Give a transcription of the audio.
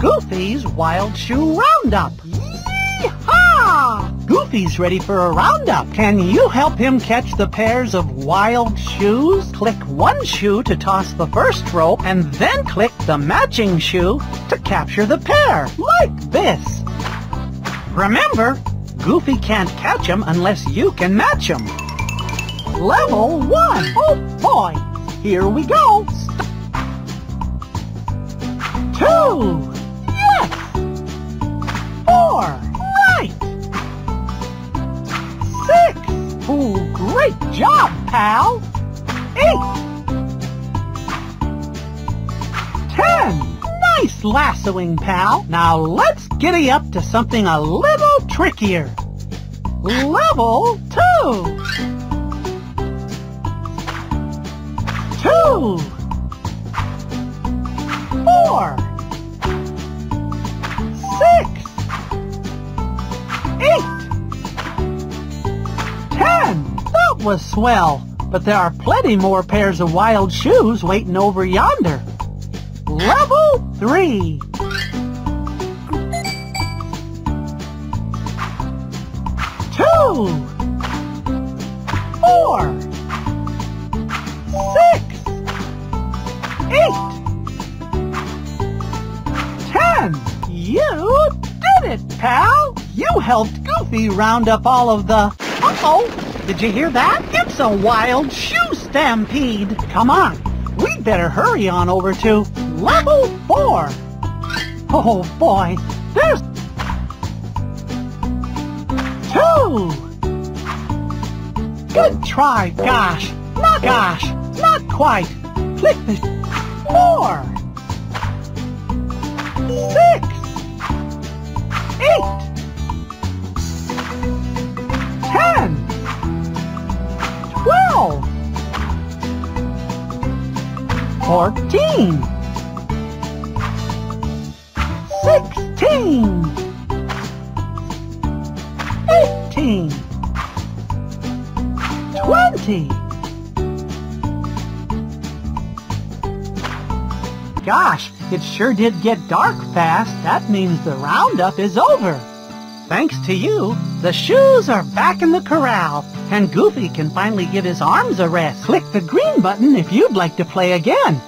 Goofy's Wild Shoe Roundup. Yeehaw! Goofy's ready for a roundup. Can you help him catch the pairs of wild shoes? Click one shoe to toss the first rope, and then click the matching shoe to capture the pair, like this. Remember, Goofy can't catch him unless you can match him. Level 1. Oh boy! Here we go. Two. Great job, pal. Eight. Ten. Nice lassoing, pal. Now let's giddy up to something a little trickier. Level two. Two. Was swell. But there are plenty more pairs of wild shoes waiting over yonder. Level three. Two. Four. Six. Eight. Ten. You did it, pal. You helped Goofy round up all of the... Uh-oh. Did you hear that? It's a wild shoe stampede. Come on. We'd better hurry on over to level four. Oh, boy. There's... Two. Good try, gosh. Not gosh. Not quite. Click the... Four. Twelve. Fourteen. Sixteen. Eighteen. Twenty. Gosh, it sure did get dark fast. That means the roundup is over. Thanks to you, the shoes are back in the corral, and Goofy can finally give his arms a rest. Click the green button if you'd like to play again.